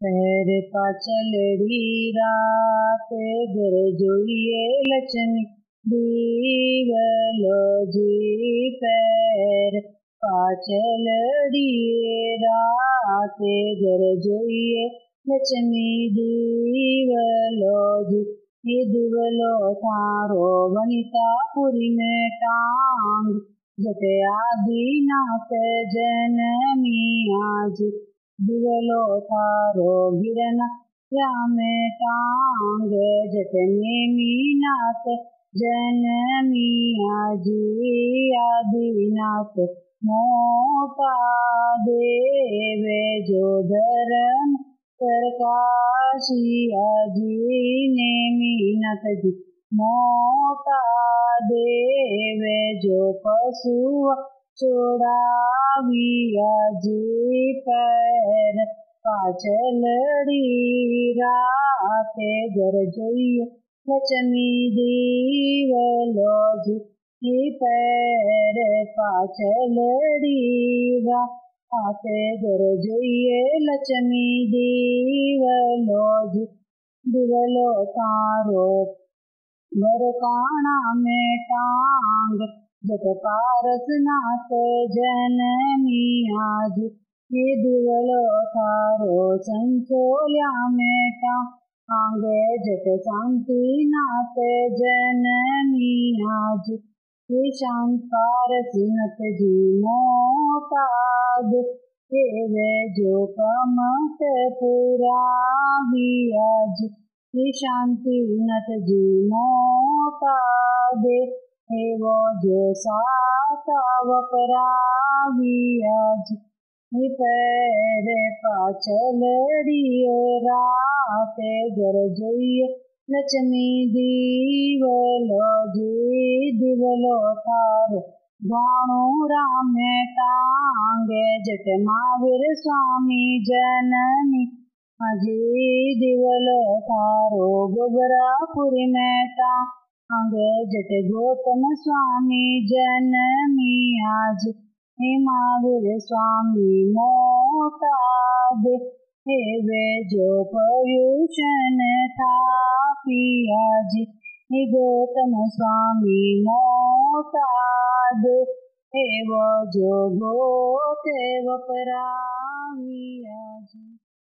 પેર પાછલડી રાતે ઘર જોઈએ લક્ષ્મી દીવલો જી પેર પાછલડીએ રાતે ઘર જોઈએ લક્ષ્મી દીવલો જી, એ દીવલો તારો વનિતા પુરી મે ટાંગ. જતે આદિ જનમી આજી दिवलो तारो गिरना रामे टांग जते नेमीनाथ जनमी आज, आदिनाथ मोटा देवे, जो धर्म प्रकाशियाजीने मीनतजी मोटा देवे, जो चोड़ाविया जी पैर पाचलड़ी राते गरजई लचमी दीवलो जी पैर पाचलड़ी राते गरजई लक्ष्मी दीवलो जी दिवलो तारो। वरकाणा में टांग जत पारस नाथ जननियाज ये दुवलो थारो संचोल्या मेटा आगे जत शांति नाथ जननी आज के शांत पारस नत जी मोताज के वे जो कमत पुरावी आज ये शांति नत जी मोताज એવો જો સાતા વપરાવી આજ પેર પાછલડીએ રાતે ઘર જોઈએ લક્ષ્મી દીવલો જી દીવલો તારો ઘણું રામે ટાંગે જત મહાવીર સ્વામી જનની હજી દિવલો તારો ગોબરાપુરી મેટા जट गौतम स्वामी जनमी आज। हे महावीर स्वामी मोताब हेवे जो पर्यूषण था आज। हे गौतम स्वामी मोताब वो जो गो तेव परावी आज।